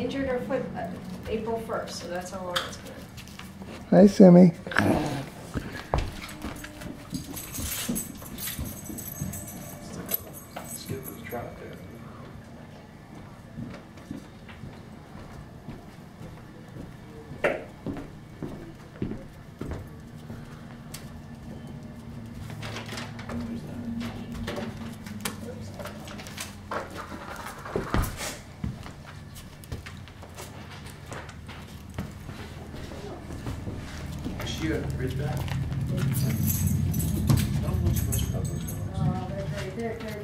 injured her foot uh, April first, so that's how long it's been. Hi, Simi. Skip his trot there. Much about those dogs. Oh, they're very, they're, they're